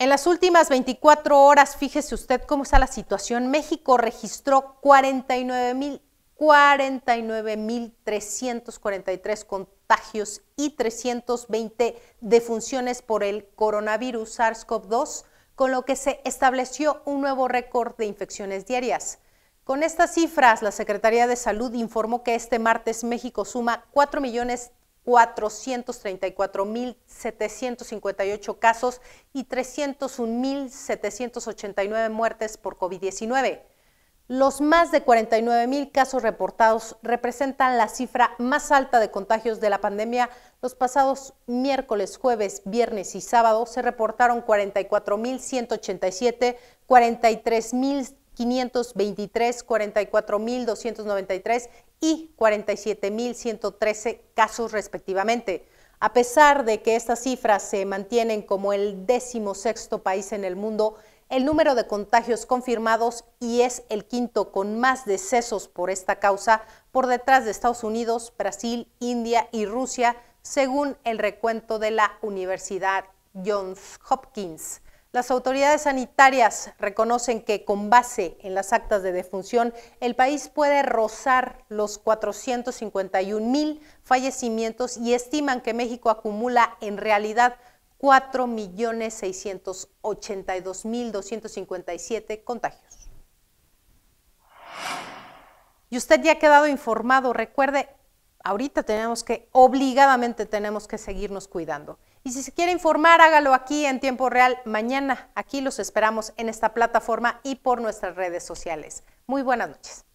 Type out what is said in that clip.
En las últimas 24 horas, fíjese usted cómo está la situación. México registró 49.343 contagios y 320 defunciones por el coronavirus SARS-CoV-2, con lo que se estableció un nuevo récord de infecciones diarias. Con estas cifras, la Secretaría de Salud informó que este martes México suma 4 millones 434.758 casos y 301.789 muertes por COVID-19. Los más de 49.000 casos reportados representan la cifra más alta de contagios de la pandemia. Los pasados miércoles, jueves, viernes y sábado se reportaron 44.187, 43.000 523, 44.293 y 47.113 casos respectivamente. A pesar de que estas cifras se mantienen como el décimo sexto país en el mundo, el número de contagios confirmados y es el quinto con más decesos por esta causa por detrás de Estados Unidos, Brasil, India y Rusia, según el recuento de la Universidad Johns Hopkins. Las autoridades sanitarias reconocen que con base en las actas de defunción, el país puede rozar los 451 mil fallecimientos y estiman que México acumula en realidad 4.682.257 contagios. Y usted ya ha quedado informado, recuerde, ahorita tenemos que, obligadamente tenemos que seguirnos cuidando. Y si se quiere informar, hágalo aquí en tiempo real mañana. Aquí los esperamos en esta plataforma y por nuestras redes sociales. Muy buenas noches.